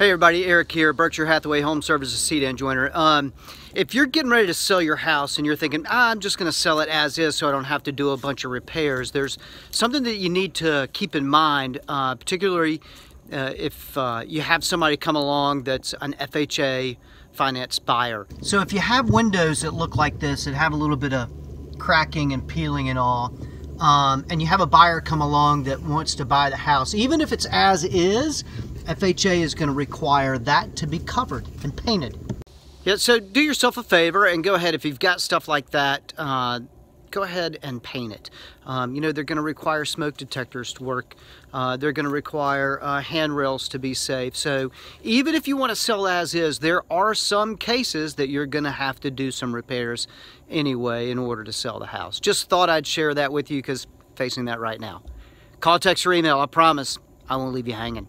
Hey everybody, Eric here, Berkshire Hathaway Home Services C. Dan Joyner. Um, if you're getting ready to sell your house and you're thinking, ah, I'm just going to sell it as is so I don't have to do a bunch of repairs, there's something that you need to keep in mind, uh, particularly uh, if uh, you have somebody come along that's an FHA finance buyer. So if you have windows that look like this that have a little bit of cracking and peeling and all, um, and you have a buyer come along that wants to buy the house, even if it's as is, FHA is going to require that to be covered and painted. Yeah, so do yourself a favor and go ahead if you've got stuff like that. Uh, go ahead and paint it. Um, you know, they're going to require smoke detectors to work. Uh, they're going to require uh, handrails to be safe. So even if you want to sell as is, there are some cases that you're going to have to do some repairs anyway in order to sell the house. Just thought I'd share that with you because facing that right now. Call, text, or email. I promise I won't leave you hanging.